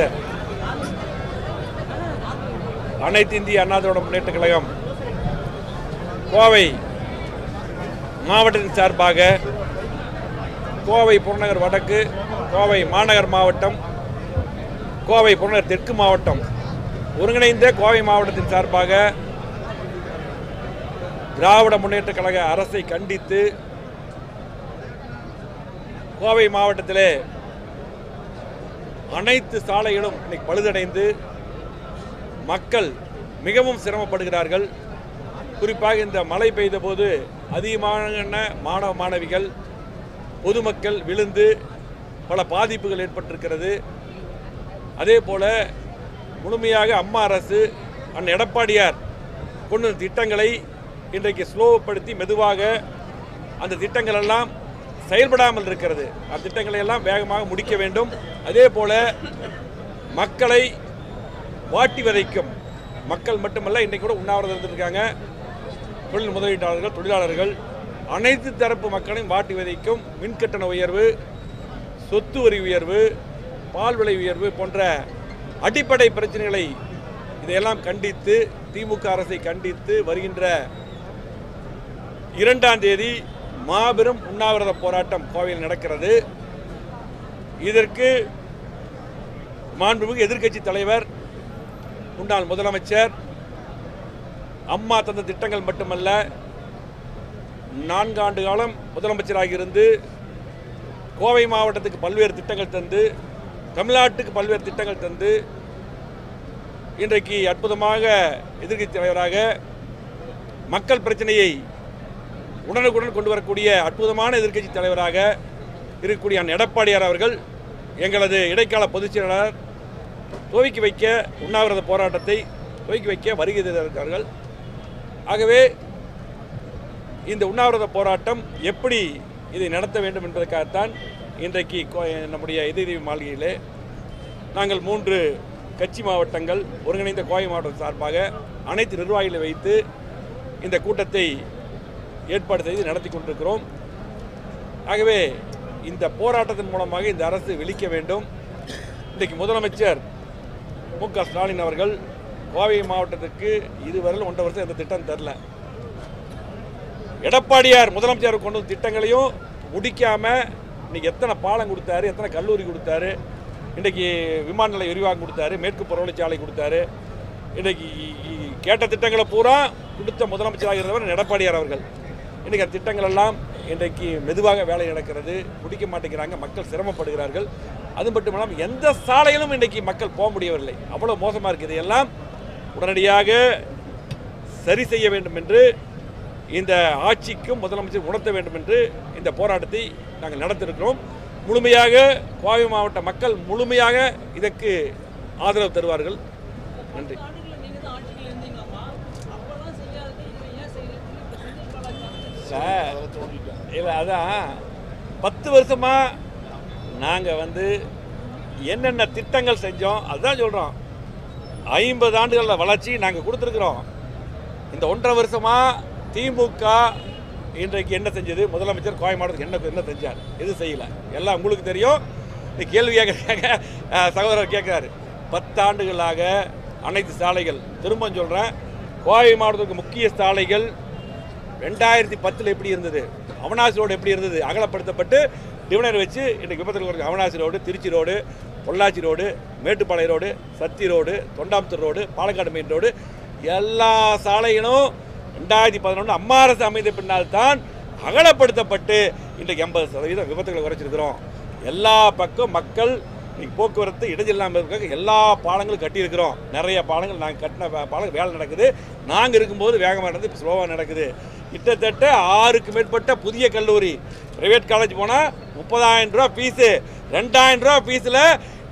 அமைச்சர் அனைத்து இந்திய அண்ணா திராவிட முன்னேற்ற கழகம் கோவை மாவட்டத்தின் சார்பாக கோவை புறநகர் வடக்கு கோவை மாநகர் மாவட்டம் கோவை புறநகர் தெற்கு மாவட்டம் ஒருங்கிணைந்த கோவை மாவட்டத்தின் சார்பாக திராவிட முன்னேற்ற கழக அரசை கண்டித்து கோவை மாவட்டத்திலே அனைத்து சாலைகளும் இன்னைக்கு பழுதடைந்து மக்கள் மிகவும் சிரமப்படுகிறார்கள். குறிப்பாக இந்த மழை பெய்த போது அதிகமான மாணவ மாணவிகள் பொதுமக்கள் விழுந்து பல பாதிப்புகள் ஏற்பட்டிருக்கிறது. அதே போல முழுமையாக அம்மா அரசு அண்ணன் எடப்பாடியார் கொண்டு திட்டங்களை இன்றைக்கு ஸ்லோப்படுத்தி மெதுவாக அந்த திட்டங்கள் எல்லாம் செயல்படாமல் இருக்கிறது. அந்த திட்டங்களை எல்லாம் வேகமாக முடிக்க வேண்டும். அதே போல மக்களை வாட்டி வதைக்கும். மக்கள் மட்டுமல்ல இன்றைக்கு கூட உண்ணாவிரதம் இருந்திருக்காங்க. தொழில் முதலீட்டாளர்கள் தொழிலாளர்கள் அனைத்து தரப்பு மக்களையும் வாட்டி வதைக்கும். மின்கட்டண உயர்வு சொத்து வரி உயர்வு பால் விலை உயர்வு போன்ற அடிப்படை பிரச்சனைகளை இதையெல்லாம் கண்டித்து திமுக அரசை கண்டித்து வருகின்ற இரண்டாம் தேதி மாபெரும் உண்ணாவிரத போராட்டம் கோவையில் நடக்கிறது. இதற்கு மாண்புமிகு எதிர்க்கட்சி தலைவர் முன்னாள் முதலமைச்சர் அம்மா தந்த திட்டங்கள் மட்டுமல்ல நான்காண்டு காலம் முதலமைச்சராக இருந்து கோவை மாவட்டத்துக்கு பல்வேறு திட்டங்கள் தந்து தமிழ்நாட்டுக்கு பல்வேறு திட்டங்கள் தந்து இன்றைக்கு அற்புதமாக எதிர்க்கட்சி தலைவராக மக்கள் பிரச்சனையை உடனுக்குடன் கொண்டு வரக்கூடிய அற்புதமான எதிர்க்கட்சி தலைவராக இருக்கக்கூடிய அண்ணன் எடப்பாடியார் அவர்கள் எங்களது இடைக்கால பொதுச் செயலாளர் துவக்கி வைக்க உண்ணாவிரத போராட்டத்தை துவக்கி வைக்க வருகை தந்திருக்கிறார்கள். ஆகவே இந்த உண்ணாவிரத போராட்டம் எப்படி இதை நடத்த வேண்டும் என்பதற்காகத்தான் இன்றைக்கு கோ- நம்முடைய இதயதேவி மாளிகையிலே நாங்கள் மூன்று கட்சி மாவட்டங்கள் ஒருங்கிணைந்த கோவை மாவட்டம் சார்பாக அனைத்து நிர்வாகிகளை வைத்து இந்த கூட்டத்தை ஏற்பாடு செய்து நடத்தி கொண்டிருக்கிறோம். ஆகவே இந்த போராட்டத்தின் மூலமாக இந்த அரசு விழிக்க வேண்டும். இன்றைக்கு முதலமைச்சர் மு க ஸ்டாலின் அவர்கள் கோவை மாவட்டத்துக்கு இதுவரையில் ஒன்றரை வருஷம் எந்த திட்டம் தரல. எடப்பாடியார் முதலமைச்சர் கொண்டு வந்த திட்டங்களையும் முடிக்காம இன்னைக்கு எத்தனை பாலம் கொடுத்தாரு எத்தனை கல்லூரி கொடுத்தாரு இன்றைக்கு விமான நிலைய விரிவாக்கம் கொடுத்தாரு மேற்கு புறவழிச்சாலை கொடுத்தாரு. இன்றைக்கு கேட்ட திட்டங்களை பூரா கொடுத்த முதலமைச்சராக இருந்தவர் எடப்பாடியார் அவர்கள். இன்றைக்கி திட்டங்கள் எல்லாம் இன்றைக்கு மெதுவாக வேலை நடக்கிறது. முடிக்க மாட்டேங்கிறாங்க. மக்கள் சிரமப்படுகிறார்கள். அது மட்டும் இல்லாமல் எந்த சாலையிலும் இன்றைக்கு மக்கள் போக முடியவில்லை. அவ்வளோ மோசமாக இருக்குது. எல்லாம் உடனடியாக சரி செய்ய வேண்டும் என்று இந்த ஆட்சிக்கும் முதலமைச்சர் உணர்த்த வேண்டும் என்று இந்த போராட்டத்தை நாங்கள் நடத்திருக்கிறோம். முழுமையாக கோவை மாவட்ட மக்கள் முழுமையாக இதற்கு ஆதரவு தருவார்கள். நன்றி. சார் இல்லை அதான். பத்து வருஷமாக நாங்கள் வந்து என்னென்ன திட்டங்கள் செஞ்சோம் அதுதான் சொல்கிறோம் ஐம்பது ஆண்டுகளில் வளர்ச்சி நாங்கள் கொடுத்துருக்குறோம். இந்த ஒன்றரை வருஷமாக திமுக இன்றைக்கு என்ன செஞ்சது? முதலமைச்சர் கோவை மாவட்டத்துக்கு என்ன என்ன செஞ்சார்? எது செய்யலை? எல்லாம் உங்களுக்கு தெரியும். இந்த கேள்வி கேட்குறாங்க சகோதரர் கேட்குறாரு. பத்தாண்டுகளாக அனைத்து சாலைகள் திரும்ப சொல்கிறேன் கோவை மாவட்டத்துக்கு முக்கிய சாலைகள் ரெண்டாயிரத்தி பத்தில் எப்படி இருந்தது? அவனாசி ரோடு எப்படி இருந்தது? அகலப்படுத்தப்பட்டு டிவினர் வச்சு இன்றைக்கு விபத்தில் குறைக்க Avinashi road Trichy road Pollachi road Mettupalayam road Sathy road Thondamuthur road Palakkad main road. எல்லா சாலைகளும் ரெண்டாயிரத்தி பதினொன்று அம்மா அரசு அமைந்த பின்னால் தான் அகலப்படுத்தப்பட்டு இன்றைக்கு எண்பது சதவீதம் விபத்துகளை குறைச்சிருக்கிறோம். எல்லா பக்கம் மக்கள் இன்னைக்கு போக்குவரத்து இடைஞ்சலாமல் இருக்க எல்லா பாலங்களும் கட்டியிருக்கிறோம். நிறைய பாலங்கள் நாங்கள் கட்டின பாலங்கள் வேலை நடக்குது. நாங்கள் இருக்கும்போது வேகமாக நடந்து இப்போ ஸ்லோவாக நடக்குது. கிட்டத்தட்ட ஆறுக்கு மேற்பட்ட புதிய கல்லூரி. ப்ரைவேட் காலேஜ் போனால் முப்பதாயிரம் ரூபா ஃபீஸு ரெண்டாயிரம் ரூபா ஃபீஸில்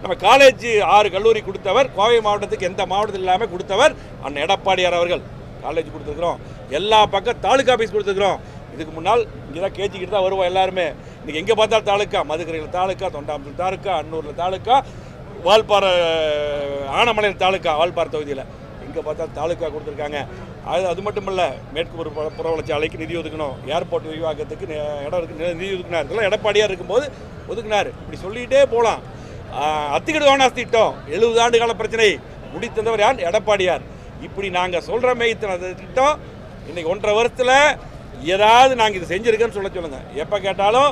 நம்ம காலேஜ் ஆறு கல்லூரி கொடுத்தவர் கோவை மாவட்டத்துக்கு எந்த மாவட்டத்தில் இல்லாமல் கொடுத்தவர் அண்ணன் எடப்பாடியார் அவர்கள். காலேஜ் கொடுத்துருக்குறோம். எல்லா பக்கம் தாலுகா ஆஃபீஸ் கொடுத்துருக்குறோம். இதுக்கு முன்னால் இங்கே தான் கேஜிக்கிட்டு தான் வருவோம் எல்லாருமே. இன்றைக்கி எங்கே பார்த்தாலும் தாலுக்கா மதுக்கரையில் தாலுக்கா தொண்டாமுத்தூர் தாலுக்கா அன்னூரில் தாலுக்கா வால்பாறை ஆனமலையில் தாலுக்கா வால்பாறை தொகுதியில். எங்கே பார்த்தா தாலுக்கா கொடுத்துருக்காங்க. அது அது மட்டும் இல்லை மேற்கு ஒரு புற- நிதி ஒதுக்கணும். ஏர்போர்ட் விரிவாக்கத்துக்கு இடம் இருக்கு நிதி ஒதுக்கினார். இதெல்லாம் எடப்பாடியாக இருக்கும்போது ஒதுக்கினார். இப்படி சொல்லிகிட்டே போகலாம் அத்திக்கடு வேணாஸ் திட்டம். எழுபது ஆண்டு கால பிரச்சனை. முடித்தந்தவர் யார்? எடப்பாடியார். இப்படி நாங்கள் சொல்கிறோமே இத்தனை திட்டம் இன்றைக்கி ஒன்றரை வருஷத்தில் ஏதாவது நாங்கள் இது செஞ்சுருக்கேன்னு சொல்ல சொல்லுங்கள் எப்போ கேட்டாலும்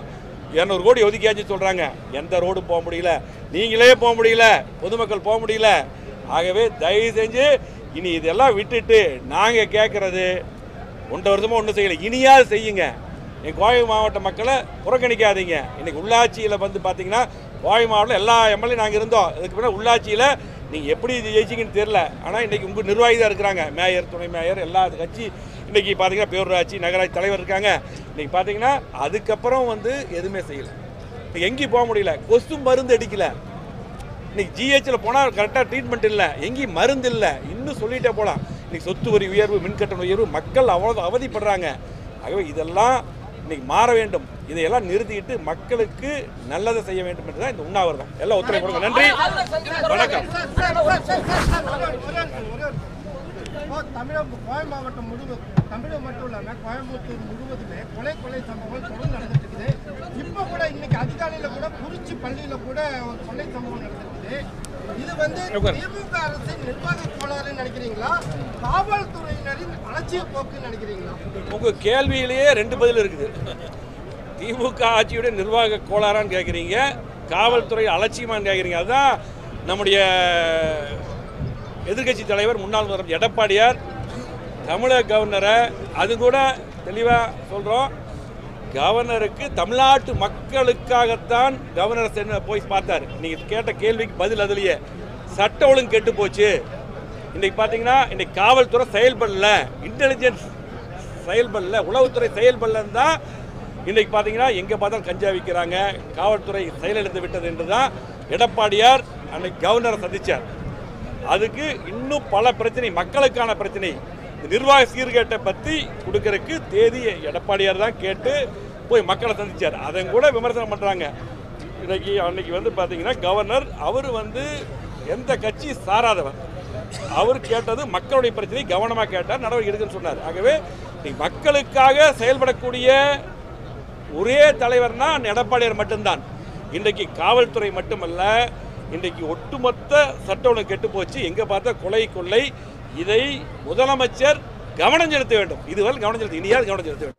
இரநூறு கோடி ஒதுக்கியாச்சு சொல்கிறாங்க எந்த ரோடும் போக முடியல. நீங்களே போக முடியல. பொதுமக்கள் போக முடியல. ஆகவே தயவு செஞ்சு இனி இதெல்லாம் விட்டுட்டு நாங்கள் கேட்குறது ஒன்றரை வருஷமாக ஒன்றும் செய்யலை. இனியாவது செய்யுங்க. என் கோவை மாவட்ட மக்களை புறக்கணிக்காதீங்க. இன்றைக்கி உள்ளாட்சியில் வந்து பார்த்தீங்கன்னா கோவை மாவட்டம் எல்லா எம்எல்ஏ நாங்கள் இருந்தோம். அதுக்கு பின்னாடி உள்ளாட்சியில் நீங்கள் எப்படி இது ஜெயிச்சிங்கன்னு தெரில ஆனால் இன்றைக்கி உங்கள் நிர்வாகி தான் இருக்கிறாங்க. மேயர் துணை மேயர் எல்லா கட்சி இன்றைக்கி பார்த்தீங்கன்னா பேரூராட்சி நகராட்சி தலைவர் இருக்காங்க. இன்றைக்கி பார்த்தீங்கன்னா அதுக்கப்புறம் வந்து எதுவுமே செய்யலை. எங்கேயும் போக முடியல. கொசு மருந்து அடிக்கல. இன்னைக்கு ஜிஹெச்சில் போனால் கரெக்டாக ட்ரீட்மெண்ட் இல்லை. எங்கேயும் மருந்து இல்லை. இன்னும் சொல்லிட்டே போகலாம் இன்றைக்கி சொத்து வரி உயர்வு மின்கட்டண உயர்வு மக்கள் அவ்வளோ அவதிப்படுறாங்க. ஆகவே இதெல்லாம் இன்னைக்கு மாற வேண்டும். இதையெல்லாம் நிறுத்திட்டு மக்களுக்கு நல்லதை செய்ய வேண்டும் என்று தான் இந்த உண்ணாவிரதம். எல்லாம் ஒத்துழைப்பு நன்றி. வணக்கம். தமிழகம் கோவை மாவட்டம் முழுவதும் தமிழகம் மட்டும் இல்லாமல் கோயம்புத்தூர் முழுவதுமே கொலை கொலை சம்பவங்கள் தொடர்ந்து நடந்துட்டு இருக்குது. இப்போ கூட இன்னைக்கு அதிகாலையில கூட குறிச்சி பள்ளியில கூட ஒரு கொலை சம்பவம் நடந்திருக்குது. இது வந்து. திமுக அரசின் நிர்வாக கோளாறுன்னு நினைக்கிறீங்களா? காவல்துறையினரின் அலட்சிய போக்குன்னு நினைக்கிறீங்களா? உங்கள் கேள்வியிலேயே ரெண்டு பதில் இருக்குது. திமுக ஆட்சியுடைய நிர்வாக கோளாறான்னு கேட்குறீங்க காவல்துறை அலட்சியமான்னு கேட்குறீங்க அதுதான் நம்முடைய எதிர்கட்சி தலைவர் முன்னாள் முதல்வர் எடப்பாடியார் தமிழக கவர்னரை அது கூட தெளிவாக சொல்கிறோம் கவர்னருக்கு தமிழ்நாட்டு மக்களுக்காகத்தான் கவர்னர் சென்று போய் பார்த்தார். நீங்கள் கேட்ட கேள்விக்கு பதில் அதுலேயே. சட்ட ஒழுங்கு கெட்டு போச்சு. இன்றைக்கி பார்த்தீங்கன்னா இன்றைக்கி காவல்துறை செயல்படல. இன்டெலிஜென்ஸ் செயல்படல. உளவுத்துறை செயல்படலன்னு தான் இன்றைக்கி பார்த்தீங்கன்னா எங்கே பார்த்தாலும் கஞ்சா விற்கிறாங்க காவல்துறை செயலிழந்து விட்டது என்று தான் எடப்பாடியார் அன்னைக்கு கவர்னரை சந்திச்சார். அதுக்கு இன்னும் பல பிரச்சனை மக்களுக்கான பிரச்சனை. நிர்வாக சீர்கேட்டை பற்றி கொடுக்கறதுக்கு தேதி எடப்பாடியார் தான் கேட்டு போய் மக்களை சந்தித்தார் அதை கூட விமர்சனம் பண்ணுறாங்க இன்னைக்கு அன்னைக்கு வந்து பார்த்தீங்கன்னா கவர்னர் அவர் வந்து எந்த கட்சி சாராதவர் அவர் கேட்டது மக்களுடைய பிரச்சனை கவனமாக கேட்டார் நடவடிக்கை எடுக்குன்னு சொன்னார். ஆகவே மக்களுக்காக செயல்படக்கூடிய ஒரே தலைவர்னா எடப்பாடியார் மட்டும்தான். இன்றைக்கு காவல்துறை மட்டுமல்ல இன்றைக்கு ஒட்டுமொத்த சட்ட ஒழுங்கு கெட்டு போச்சு. எங்கே பார்த்தா கொலை கொள்ளை. இதை முதலமைச்சர் கவனம் செலுத்த வேண்டும். இதுவரை கவனம் செலுத்த இனியாவது கவனம் செலுத்த வேண்டும்.